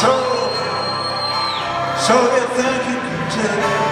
So, so you think you can take